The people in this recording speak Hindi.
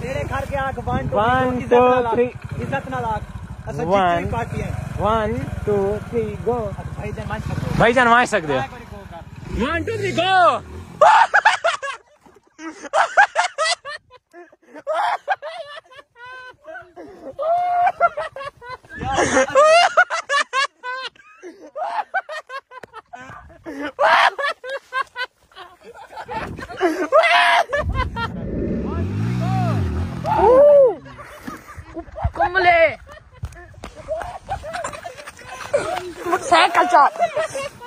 तेरे घर के आग वन टू three. इज़्ज़त ना लाख है। वन टू थ्री गो भाईजान मार सकते हो। हो। One two three go motorcycle चल।